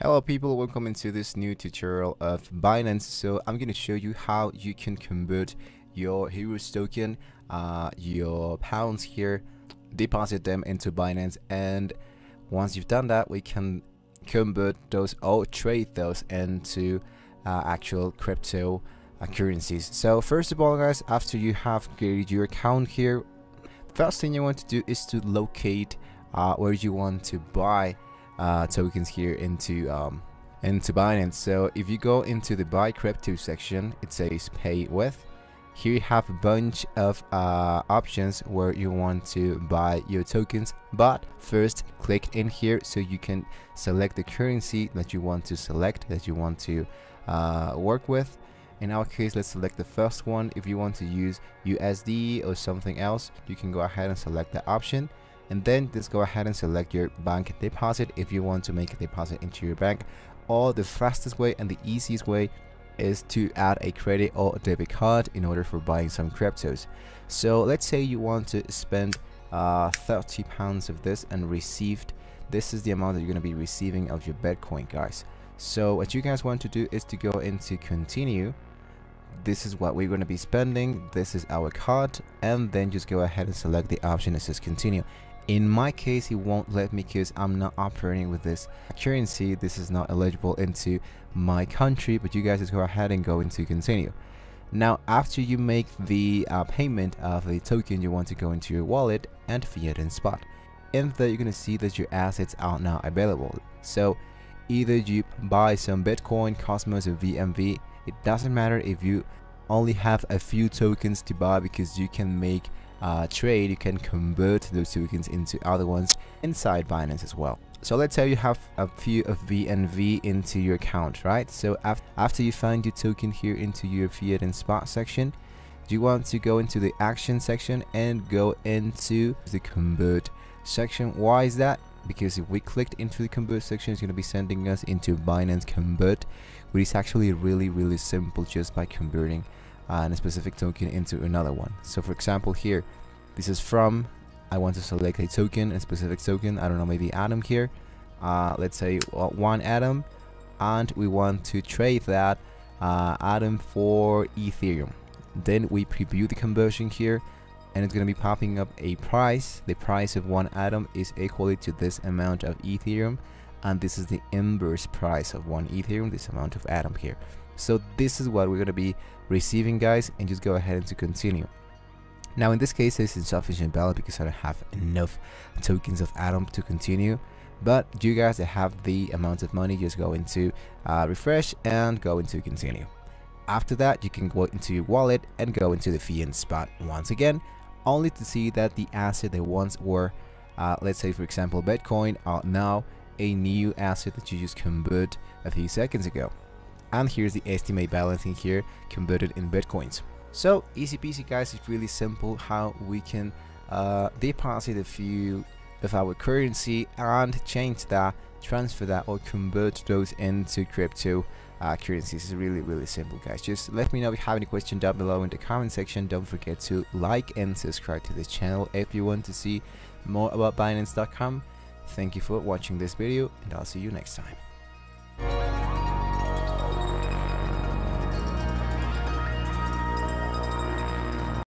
Hello people, welcome into this new tutorial of Binance. So I'm going to show you how you can convert your euros token, uh, your pounds here, deposit them into Binance and once you've done that we can convert those or trade those into uh, actual crypto uh, currencies. So first of all guys, after you have created your account here, first thing you want to do is to locate uh, where you want to buy uh, tokens here into um, into Binance. So if you go into the buy crypto section, it says pay with. Here you have a bunch of uh, options where you want to buy your tokens. But first, click in here so you can select the currency that you want to select, that you want to uh, work with. In our case, let's select the first one. If you want to use USD or something else, you can go ahead and select that option and then just go ahead and select your bank deposit if you want to make a deposit into your bank. Or the fastest way and the easiest way is to add a credit or debit card in order for buying some cryptos. So let's say you want to spend uh, 30 pounds of this and received this is the amount that you're going to be receiving of your bitcoin guys. So what you guys want to do is to go into continue. This is what we're going to be spending. This is our card. And then just go ahead and select the option that says continue in my case, it won't let me because I'm not operating with this currency. This is not eligible into my country, but you guys just go ahead and go into continue. Now, after you make the uh, payment of the token, you want to go into your wallet and fiat in spot. In there, you're going to see that your assets are now available. So either you buy some Bitcoin, Cosmos, or BNB. It doesn't matter if you only have a few tokens to buy because you can make uh, trade, you can convert those tokens into other ones inside Binance as well. So let's say you have a few of BNB into your account, right? So af after you find your token here into your fiat and spot section, do you want to go into the action section and go into the convert section. Why is that? Because if we clicked into the convert section, it's going to be sending us into Binance Convert, which is actually really, really simple just by converting uh, a specific token into another one. So for example here, this is from, I want to select a token, a specific token, I don't know, maybe atom here. Uh, let's say one atom and we want to trade that uh, atom for Ethereum. Then we preview the conversion here and it's going to be popping up a price. The price of one atom is equal to this amount of Ethereum and this is the inverse price of one Ethereum, this amount of atom here. So this is what we're going to be receiving guys and just go ahead and to continue. Now in this case it's insufficient balance because I don't have enough tokens of Atom to continue but you guys that have the amount of money just go into uh, refresh and go into continue. After that you can go into your wallet and go into the fiat and spot once again only to see that the asset that once were uh, let's say for example Bitcoin are now a new asset that you just convert a few seconds ago. And here's the estimate balancing here converted in bitcoins. So easy peasy guys. It's really simple how we can uh, deposit a few of our currency and change that transfer that or convert those into crypto uh, currencies It's really really simple guys. Just let me know if you have any question down below in the comment section. Don't forget to like and subscribe to this channel if you want to see more about binance.com thank you for watching this video and i'll see you next time